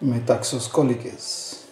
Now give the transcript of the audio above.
metaxoscolicase.